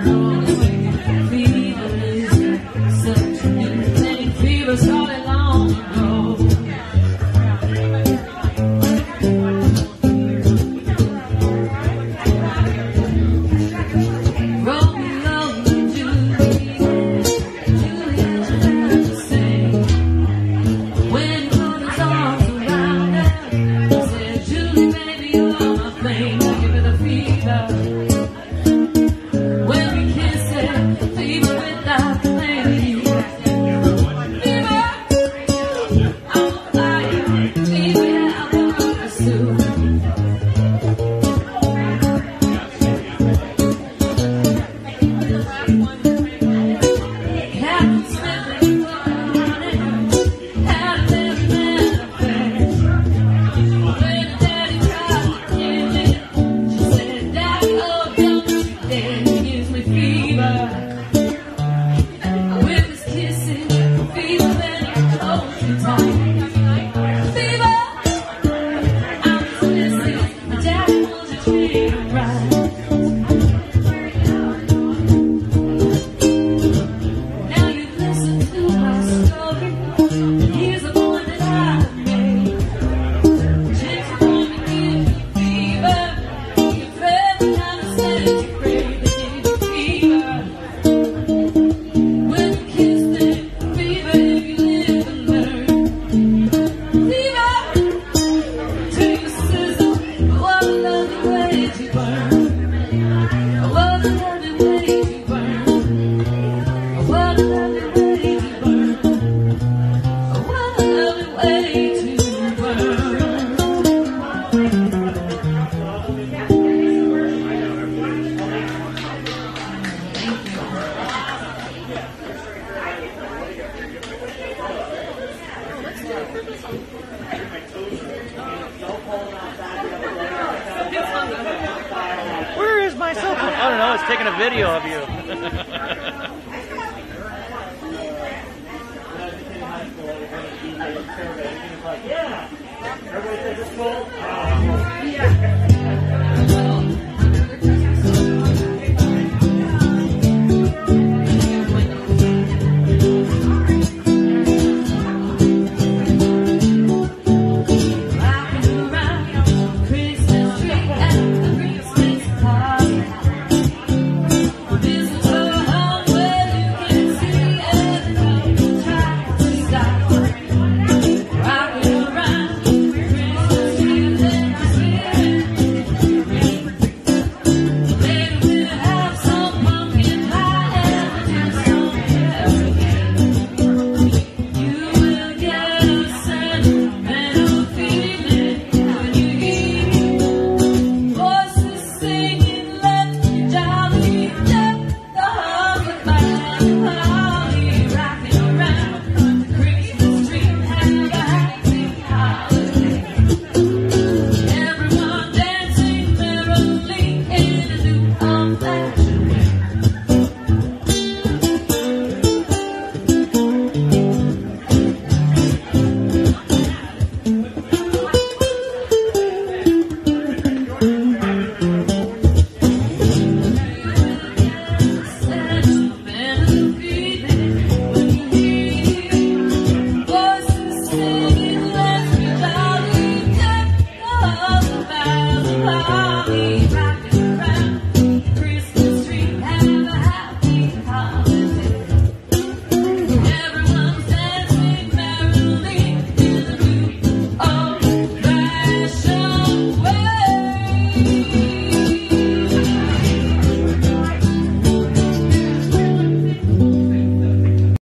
Oh. right. Where is my cell phone? I don't know. It's taking a video of you.